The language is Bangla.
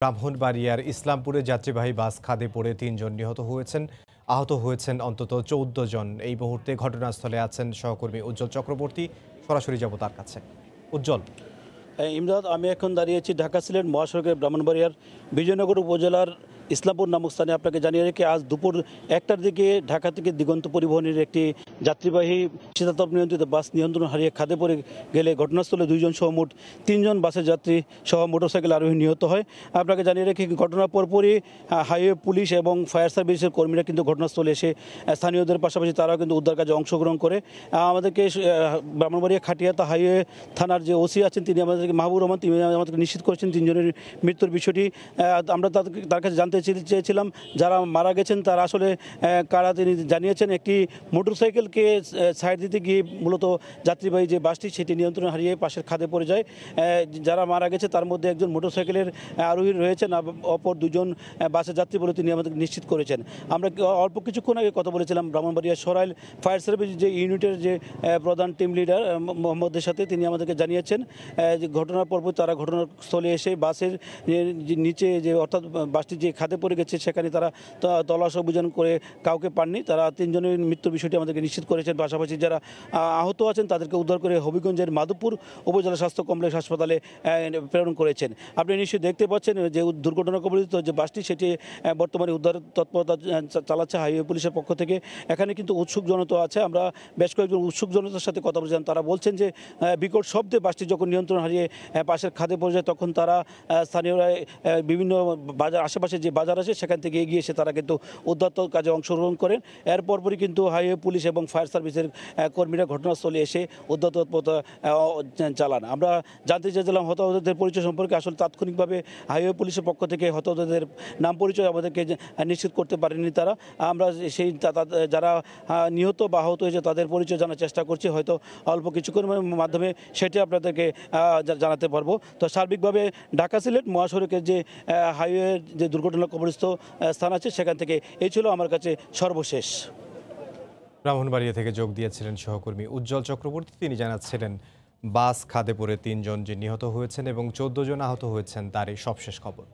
ব্রাহ্মণবাড়িয়ার ইসলামপুরে যাত্রীবাহী বাস খাদে পড়ে তিনজন নিহত হয়েছেন। আহত হয়েছেন অন্তত চৌদ্দ জন এই মুহূর্তে ঘটনাস্থলে আছেন সহকর্মী উজ্জ্বল চক্রবর্তী। সরাসরি যাব তার কাছে। উজ্জ্বল। ইমদাদ আমি এখন দাঁড়িয়েছি ঢাকা সিলেট মহাসড়কের ব্রাহ্মণবাড়িয়ার বিজয়নগর উপজেলার ইসলামপুর নামক স্থানে আপনাকে জানিয়ে রেখে আজ দুপুর একটার দিকে ঢাকা থেকে দিগন্ত পরিবহনের একটি যাত্রীবাহী শীতাতপ নিয়ন্ত্রিত বাস নিয়ন্ত্রণ হারিয়ে খাদে পড়ে গেলে ঘটনাস্থলে দুইজন সহ মোট তিনজন বাসের যাত্রী সহ মোটরসাইকেল আরোহী নিহত হয়। আপনাকে জানিয়ে রেখে ঘটনার পরপরই হাইওয়ে পুলিশ এবং ফায়ার সার্ভিসের কর্মীরা কিন্তু ঘটনাস্থলে এসে স্থানীয়দের পাশাপাশি তারাও কিন্তু উদ্ধার কাজে অংশগ্রহণ করে। আমাদেরকে ব্রাহ্মণবাড়িয়া খাটিয়াতা হাইওয়ে থানার যে ওসি আছেন তিনি আমাদেরকে, মাহবুব রহমান, তিনি আমাদেরকে নিশ্চিত করেছেন তিনজনের মৃত্যুর বিষয়টি। আমরা তার কাছে জানতে চে- চেয়েছিলাম, যারা মারা গেছেন তারা আসলে কারা তিনি জানিয়েছেন, একটি মোটরসাইকেলকে সাইড দিতে গিয়ে মূলত যাত্রীবাহী যে বাসটি সেটি নিয়ন্ত্রণ হারিয়ে পাশের খাদে পড়ে যায়। যারা মারা গেছে তার মধ্যে একজন মোটরসাইকেলের আরোহী রয়েছেন অপর দুজন বাসের যাত্রী বলে তিনি আমাদের নিশ্চিত করেছেন। আমরা অল্প কিছুক্ষণ আগে কথা বলেছিলাম, ব্রাহ্মণবাড়িয়া সরাইল ফায়ার সার্ভিস যে ইউনিটের যে প্রধান টিম লিডার মোহাম্মদের সাথে তিনি আমাদেরকে জানিয়েছেন যে ঘটনার পরপর তারা ঘটনাস্থলে এসে বাসের নিচে যে অর্থাৎ বাসটি যে খাদে পড়ে গেছে, সেখানে তারা তলাশ অভিযান করে কাউকে পাননি। তারা তিনজনের মৃত্যুর বিষয়টি আমাদেরকে নিশ্চিত করেছেন। পাশাপাশি যারা আহত আছেন, তাদেরকে উদ্ধার করে হবিগঞ্জের মাধবপুর উপজেলা স্বাস্থ্য কমপ্লেক্স হাসপাতালে প্রেরণ করেছেন। আপনি নিশ্চয়ই দেখতে পাচ্ছেন যে দুর্ঘটনা কবলিত যে বাসটি, সেটি বর্তমানে উদ্ধার তৎপরতা চালাচ্ছে হাইওয়ে পুলিশের পক্ষ থেকে। এখানে কিন্তু উৎসুক জনতা আছে। আমরা বেশ কয়েকজন উৎসুক জনতার সাথে কথা বলছিলাম। তারা বলছেন যে বিকট শব্দে বাসটি যখন নিয়ন্ত্রণ হারিয়ে পাশের খাদে পড়ে যায়, তখন তারা স্থানীয়রা বিভিন্ন বাজার আশেপাশে যে বাজার আছে সেখান থেকে এগিয়ে এসে তারা কিন্তু উদ্ধার কাজে অংশগ্রহণ করেন। এর পরপরই কিন্তু হাইওয়ে পুলিশ এবং ফায়ার সার্ভিসের কর্মীরা ঘটনাস্থলে এসে উদ্ধার চালান। আমরা জানতে চেয়েছিলাম হতাহতদের পরিচয় সম্পর্কে। আসলে তাৎক্ষণিকভাবে হাইওয়ে পুলিশের পক্ষ থেকে হতাহতদের নাম পরিচয় আমাদেরকে নিশ্চিত করতে পারেনি তারা। আমরা সেই যারা নিহত বা আহত হয়েছে তাদের পরিচয় জানার চেষ্টা করছি। হয়তো অল্প কিছুক্ষণের মাধ্যমে সেটি আপনাদেরকে জানাতে পারব। তো সার্বিকভাবে ঢাকা সিলেট মহাসড়কের যে আহ, হাইওয়ের যে দুর্ঘটনা কবরস্থ স্থান আছে, সেখান থেকে এই ছিল আমার কাছে সর্বশেষ। ব্রাহ্মণবাড়িয়া থেকে যোগ দিয়েছিলেন সহকর্মী উজ্জ্বল চক্রবর্তী। তিনি জানাচ্ছিলেন, বাস খাদে পড়ে তিনজন যে নিহত হয়েছেন এবং চোদ্দ জন আহত হয়েছেন, তারই সবশেষ খবর।